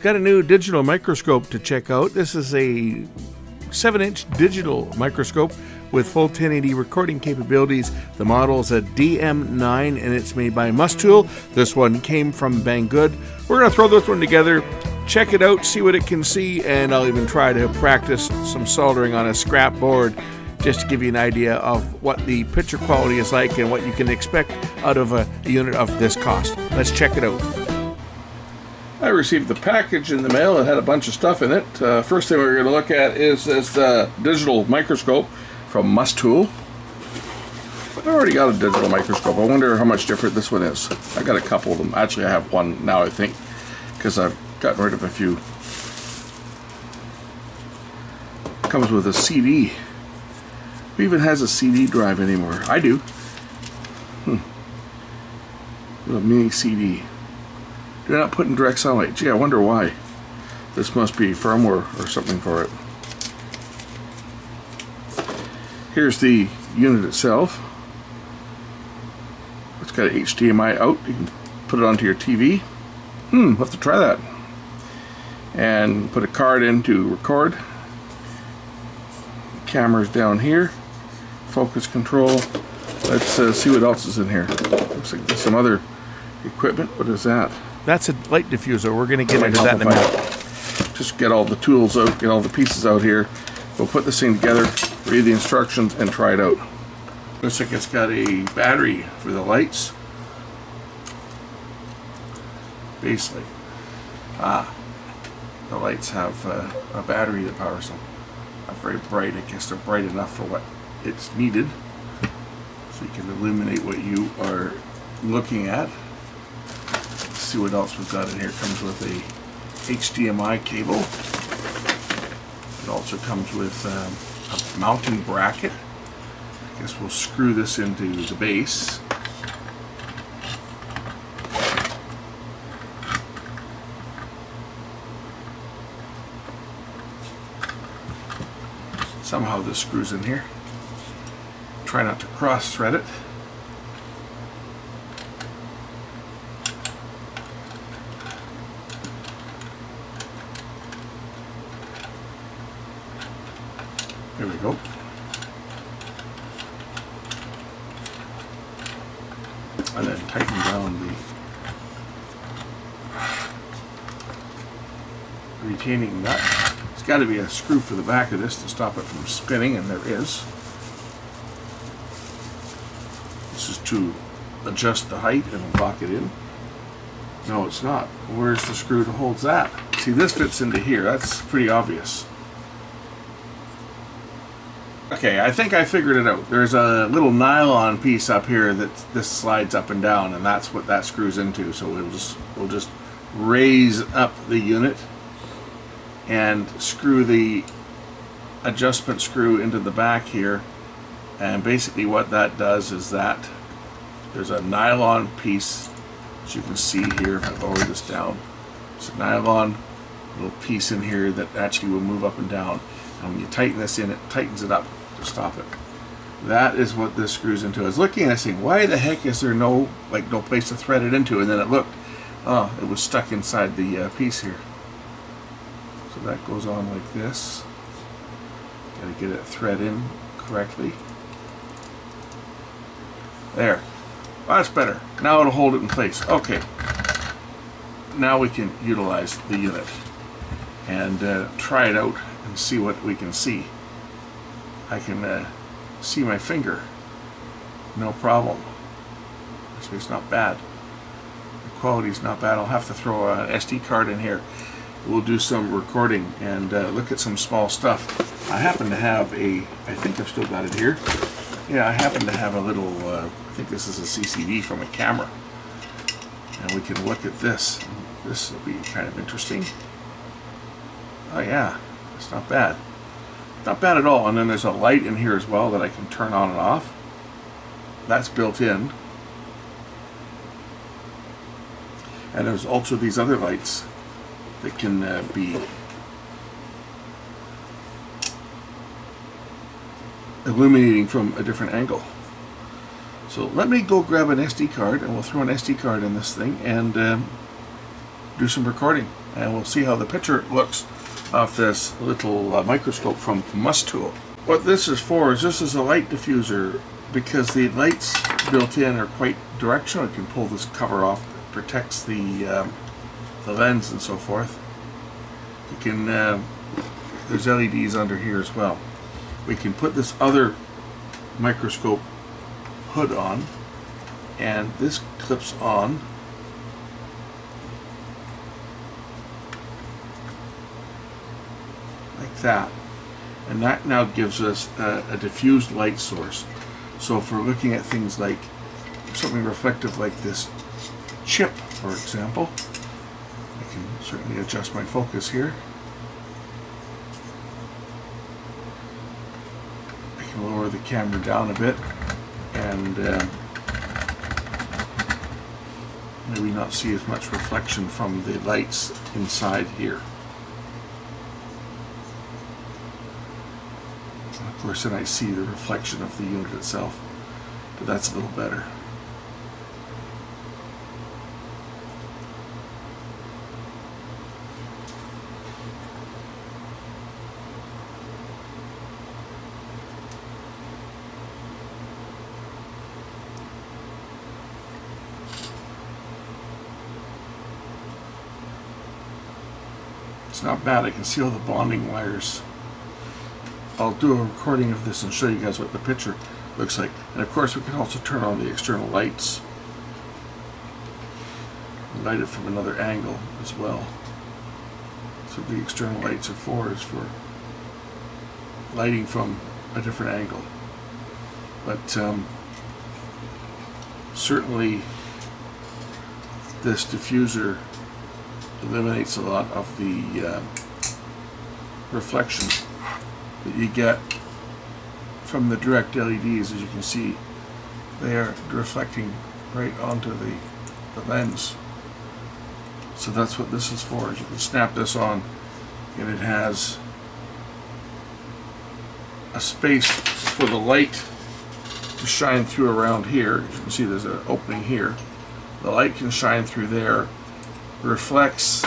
Got a new digital microscope to check out. This is a 7 inch digital microscope with full 1080 recording capabilities. The model is a DM9 and it's made by Mustool. This one came from Banggood. We're going to throw this one together, check it out, see what it can see, and I'll even try to practice some soldering on a scrap board just to give you an idea of what the picture quality is like and what you can expect out of a unit of this cost. Let's check it out. I received the package in the mail. It had a bunch of stuff in it. Uh, first thing we're going to look at is this uh, digital microscope from Mustool. I've already got a digital microscope. I wonder how much different this one is. I got a couple of them. Actually, I have one now, I think, because I've gotten rid of a few. Comes with a CD. Who even has a CD drive anymore? I do. Hmm. A mini CD. They're not putting direct sunlight. Gee, I wonder why. This must be firmware or something for it. Here's the unit itself. It's got an HDMI out. You can put it onto your TV. Hmm, we'll have to try that. And put a card in to record. Camera's down here. Focus control. Let's uh, see what else is in here. Looks like some other equipment. What is that? That's a light diffuser. We're going to get into that in a minute. Just get all the tools out, get all the pieces out here. We'll put this thing together, read the instructions, and try it out. Looks like it's got a battery for the lights. Basically. Ah, the lights have uh, a battery that powers them. Not very bright. I guess they're bright enough for what it's needed. So you can illuminate what you are looking at see what else we've got in here. Comes with a HDMI cable. It also comes with um, a mounting bracket. I guess we'll screw this into the base. Somehow this screws in here. Try not to cross thread it. And then tighten down the retaining nut. There's got to be a screw for the back of this to stop it from spinning, and there is. This is to adjust the height and lock it in. No, it's not. Where's the screw that holds that? See, this fits into here. That's pretty obvious. Okay, I think I figured it out. There's a little nylon piece up here that this slides up and down, and that's what that screws into. So we'll just we'll just raise up the unit and screw the adjustment screw into the back here. And basically what that does is that there's a nylon piece, as you can see here if I lower this down. It's a nylon little piece in here that actually will move up and down. And when you tighten this in, it tightens it up to stop it. That is what this screws into. I was looking and I saying, why the heck is there no like no place to thread it into? And then it looked, oh, it was stuck inside the uh, piece here. So that goes on like this. Got to get it thread in correctly. There. That's better. Now it'll hold it in place. Okay. Now we can utilize the unit and uh, try it out and see what we can see. I can uh, see my finger. No problem. Actually, it's not bad. The quality is not bad. I'll have to throw an SD card in here. We'll do some recording and uh, look at some small stuff. I happen to have a, I think I've still got it here. Yeah, I happen to have a little, uh, I think this is a CCD from a camera. And we can look at this. This will be kind of interesting. Oh yeah, it's not bad. Not bad at all. And then there's a light in here as well that I can turn on and off. That's built in. And there's also these other lights that can uh, be illuminating from a different angle. So let me go grab an SD card and we'll throw an SD card in this thing and um, do some recording. and we'll see how the picture looks off this little uh, microscope from Mustool. What this is for is this is a light diffuser because the lights built in are quite directional. You can pull this cover off, it protects the um, the lens and so forth. You can uh, there's LEDs under here as well. We can put this other microscope hood on and this clips on that. And that now gives us a, a, diffused light source. So if we're looking at things like something reflective like this chip for example I can certainly adjust my focus here. I can lower the camera down a bit and uh, maybe not see as much reflection from the lights inside here. of course then I see the reflection of the unit itself, but that's a little better. It's not bad. I can see all the bonding wires. I'll do a recording of this and show you guys what the picture looks like. And of course we can also turn on the external lights. Light it from another angle as well. So the external lights are for is for lighting from a different angle. But um, certainly this diffuser eliminates a lot of the uh, reflection that you get from the direct LEDs as you can see they are reflecting right onto the, the lens. So that's what this is for you can snap this on and it has a space for the light to shine through around here. You can see there's an opening here. The light can shine through there reflects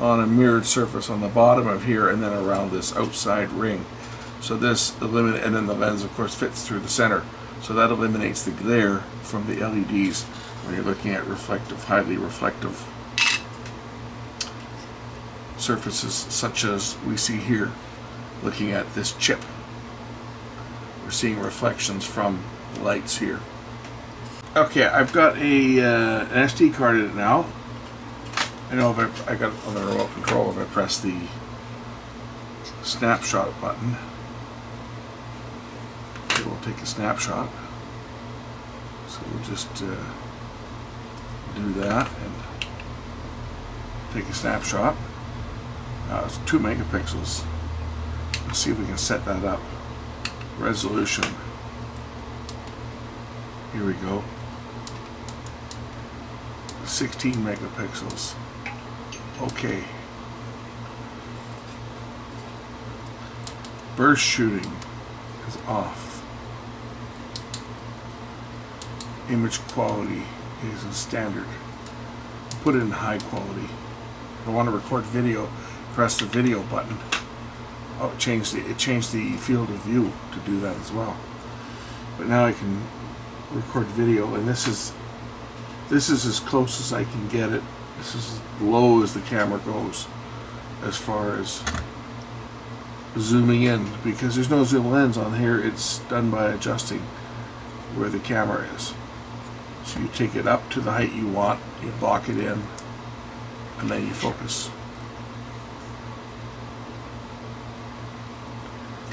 on a mirrored surface on the bottom of here and then around this outside ring. So this eliminate and then the lens of course fits through the center. So that eliminates the glare from the LEDs when you're looking at reflective, highly reflective surfaces such as we see here looking at this chip. We're seeing reflections from the lights here. Okay, I've got a uh, an SD card in it now I know if I, I got on the remote control, if I press the snapshot button, it will take a snapshot. So we'll just uh, do that and take a snapshot. Uh, it's two megapixels. Let's see if we can set that up. Resolution. Here we go. 16 megapixels. Okay. Burst shooting is off. Image quality is standard. Put it in high quality. If I want to record video, press the video button. Oh, it changed the it changed the field of view to do that as well. But now I can record video, and this is this is as close as I can get it this is as low as the camera goes as far as zooming in because there's no zoom lens on here. It's done by adjusting where the camera is. So you take it up to the height you want you lock it in and then you focus.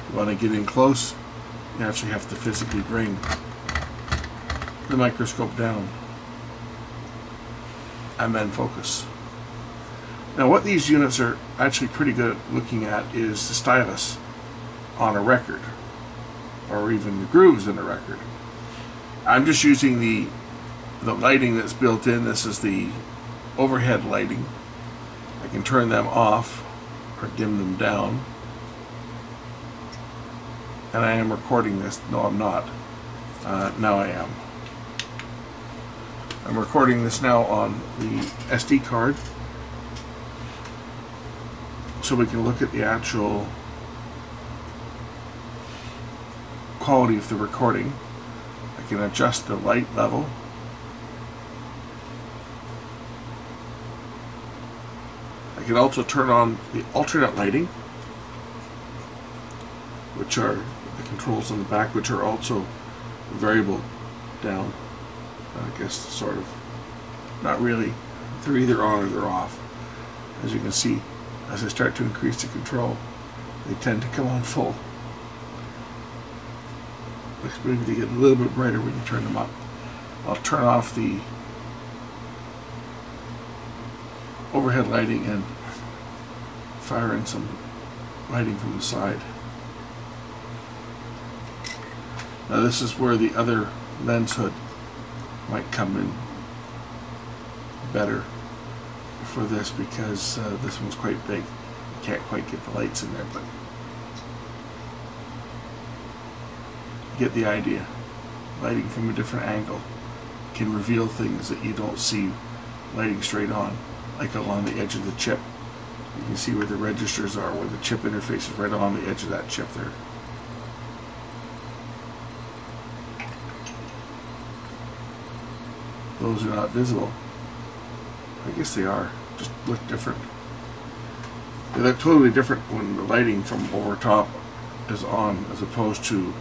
You want to get in close you actually have to physically bring the microscope down and then focus. Now what these units are actually pretty good at looking at is the stylus on a record or even the grooves in a record. I'm just using the the lighting that's built in. This is the overhead lighting. I can turn them off or dim them down. And I am recording this. No, I'm not. Uh, now I am. I'm recording this now on the SD card so we can look at the actual quality of the recording. I can adjust the light level. I can also turn on the alternate lighting, which are the controls on the back, which are also variable down. I guess sort of, not really. They're either on or they're off. As you can see, as I start to increase the control, they tend to come on full. Maybe they get a little bit brighter when you turn them up. I'll turn off the overhead lighting and fire in some lighting from the side. Now this is where the other lens hood might come in better for this because uh, this one's quite big. You can't quite get the lights in there, but get the idea. Lighting from a different angle can reveal things that you don't see lighting straight on, like along the edge of the chip. You can see where the registers are, where the chip interface is right along the edge of that chip there. Those are not visible. I guess they are, just look different. They look totally different when the lighting from over top is on as opposed to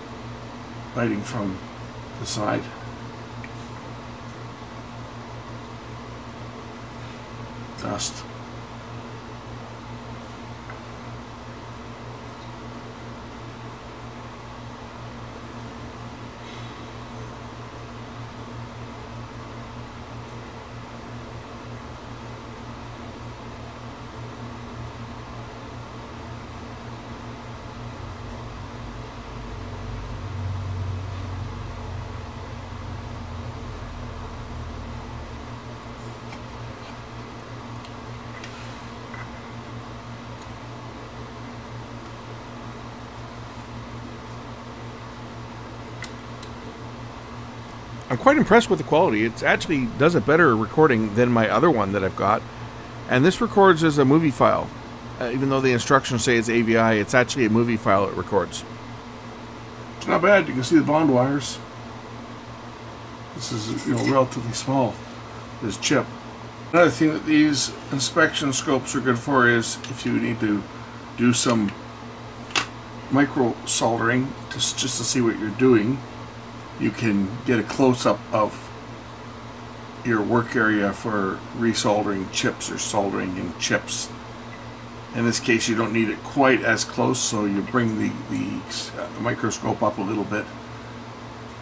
lighting from the side. Dust. I'm quite impressed with the quality. It actually does a better recording than my other one that I've got. And this records as a movie file. Uh, even though the instructions say it's AVI, it's actually a movie file it records. It's not bad. You can see the bond wires. This is you know relatively small. This chip. Another thing that these inspection scopes are good for is if you need to do some micro soldering just just to see what you're doing you can get a close-up of your work area for resoldering chips or soldering in chips. In this case you don't need it quite as close so you bring the, the, microscope up a little bit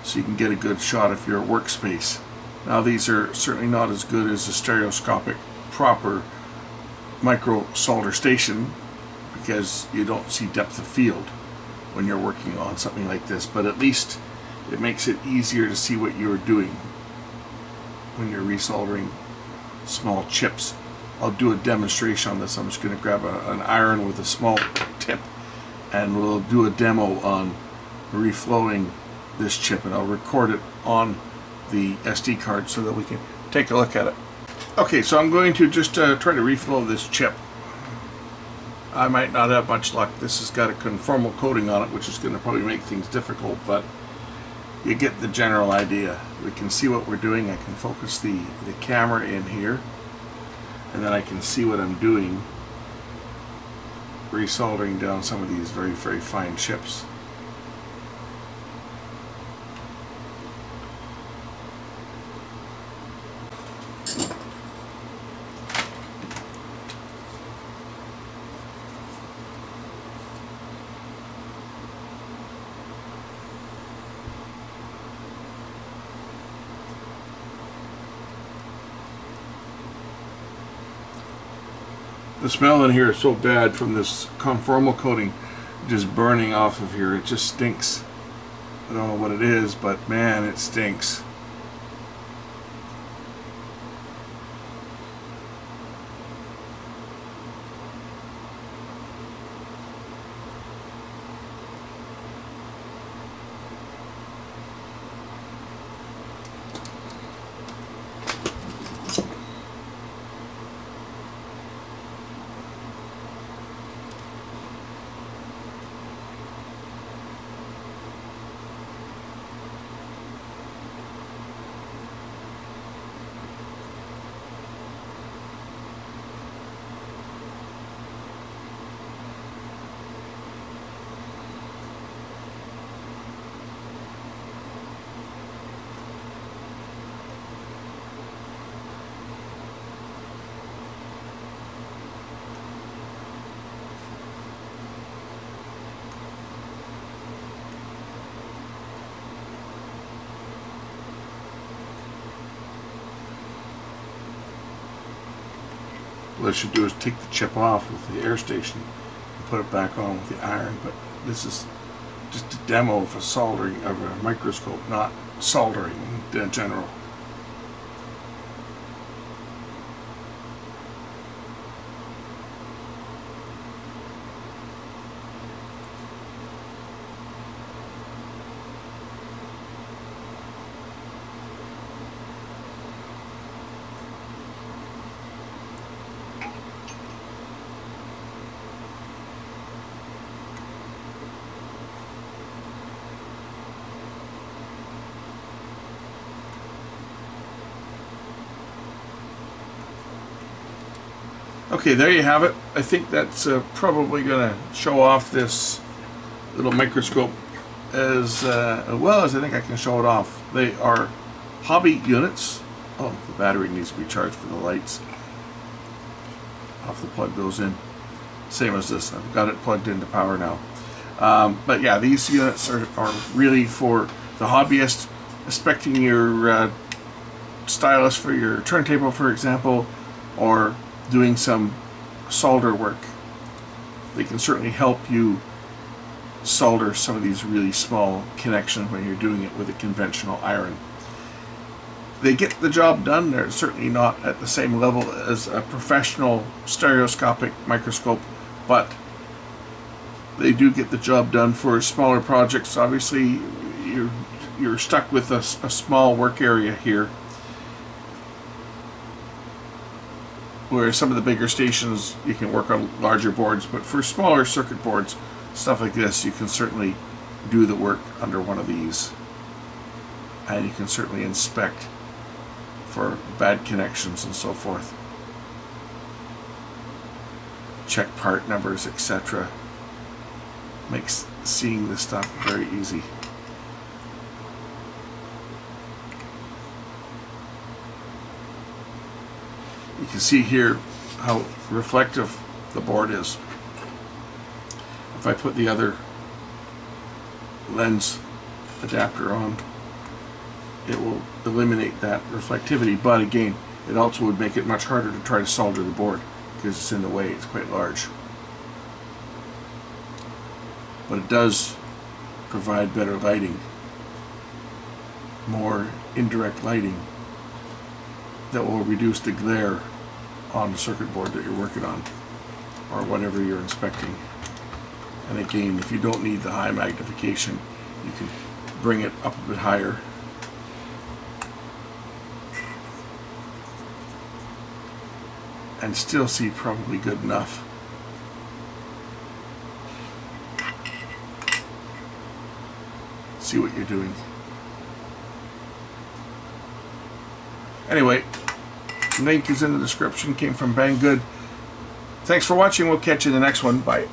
so you can get a good shot of your workspace. Now these are certainly not as good as a stereoscopic proper micro solder station because you don't see depth of field when you're working on something like this but at least it makes it easier to see what you're doing when you're resoldering small chips. I'll do a demonstration on this. I'm just going to grab a, an iron with a small tip and we'll do a demo on reflowing this chip and I'll record it on the SD card so that we can take a look at it. Okay, so I'm going to just uh, try to reflow this chip. I might not have much luck. This has got a conformal coating on it, which is going to probably make things difficult, but you get the general idea. We can see what we're doing. I can focus the, the camera in here and then I can see what I'm doing resoldering down some of these very very fine chips. The smell in here is so bad from this conformal coating just burning off of here. It just stinks. I don't know what it is, but man, it stinks. What I should do is take the chip off with the air station and put it back on with the iron. But this is just a demo of a soldering of a microscope, not soldering in general. Okay, there you have it. I think that's uh, probably going to show off this little microscope as uh, well as I think I can show it off. They are hobby units. Oh, the battery needs to be charged for the lights. Have to plug those in. Same as this. I've got it plugged into power now. Um, but yeah, these units are, are really for the hobbyist, expecting your uh, stylus for your turntable, for example, or doing some solder work. They can certainly help you solder some of these really small connections when you're doing it with a conventional iron. They get the job done. They're certainly not at the same level as a professional stereoscopic microscope, but they do get the job done for smaller projects. Obviously, you're you're stuck with a, a small work area here where some of the bigger stations you can work on larger boards, but for smaller circuit boards, stuff like this, you can certainly do the work under one of these. And you can certainly inspect for bad connections and so forth. Check part numbers, etc. Makes seeing this stuff very easy. You can see here how reflective the board is. If I put the other lens adapter on, it will eliminate that reflectivity, but again, it also would make it much harder to try to solder the board because it's in the way, it's quite large. But it does provide better lighting, more indirect lighting that will reduce the glare on the circuit board that you're working on or whatever you're inspecting. And again, if you don't need the high magnification, you can bring it up a bit higher. And still see probably good enough. See what you're doing. Anyway, Link is in the description, came from Banggood. Thanks for watching. We'll catch you in the next one. Bye.